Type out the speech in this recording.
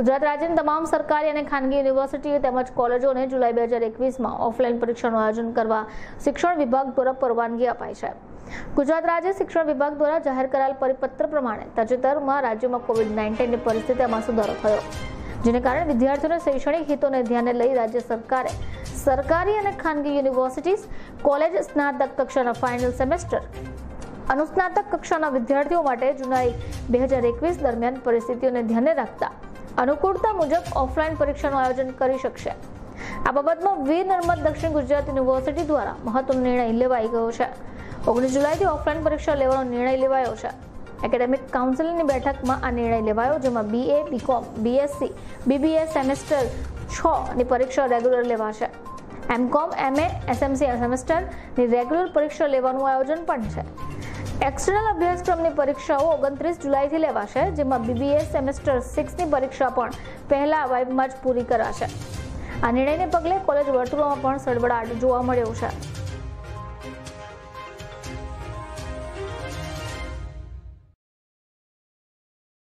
ગુજરાત રાજ્યની તમામ સરકારી અને ખાનગી યુનિવર્સિટીઓ તેમજ કોલેજોને જુલાઈ બે હજાર એકવીસમાં ઓફલાઈન પરીક્ષાનું આયોજન કરવા શિક્ષણ વિભાગ દ્વારા પરવાનગી અપાઈ છે. ગુજરાત રાજ્ય શિક્ષણ વિભાગ દ્વારા જાહેર કરાયેલ પરિપત્ર પ્રમાણે તાજેતરમાં રાજ્યમાં કોવિડ નાઇન્ટીનની પરિસ્થિતિમાં સુધારો થયો, જેને કારણે વિદ્યાર્થીઓના શૈક્ષણિક હિતોને ધ્યાને લઈ રાજ્ય સરકારે સરકારી અને ખાનગી યુનિવર્સિટીઝ, કોલેજ, સ્નાતક કક્ષાના ફાઇનલ સેમેસ્ટર અનુસ્નાતક કક્ષાના વિદ્યાર્થીઓ માટે જુલાઈ બે હજાર એકવીસ દરમિયાન પરિસ્થિતિઓને ધ્યાને રાખતા અનુકૂળતા મુજબ ઓફલાઈન પરીક્ષાનું આયોજન કરી શકશે. આ બાબતમાં વીર નર્મદ દક્ષિણ ગુજરાત યુનિવર્સિટી દ્વારા મહત્વનો નિર્ણય લેવાઈ ગયો છે. ઓગણીસ જુલાઈથી ઓફલાઈન પરીક્ષા લેવાનો નિર્ણય લેવાયો છે. એકેડેમિક કાઉન્સિલની બેઠકમાં આ નિર્ણય લેવાયો, જેમાં BA BCom BSc BBA semester છ ની પરીક્ષા રેગ્યુલર લેવાશે. એમકોમ એમએ એસએમસી સેમેસ્ટરની રેગ્યુલર પરીક્ષા લેવાનું આયોજન પણ છે. એક્સટર્નલ અભ્યાસક્રમની પરીક્ષાઓ ઓગણત્રીસ જુલાઈથી લેવાશે, જેમાં બીબીએ સેમેસ્ટર સિક્સની પરીક્ષા પણ પહેલા વાઇબમાં જ પૂરી કરાશે. આ નિર્ણયને પગલે કોલેજ વર્તુળોમાં પણ સડબડાટ જોવા મળ્યો છે.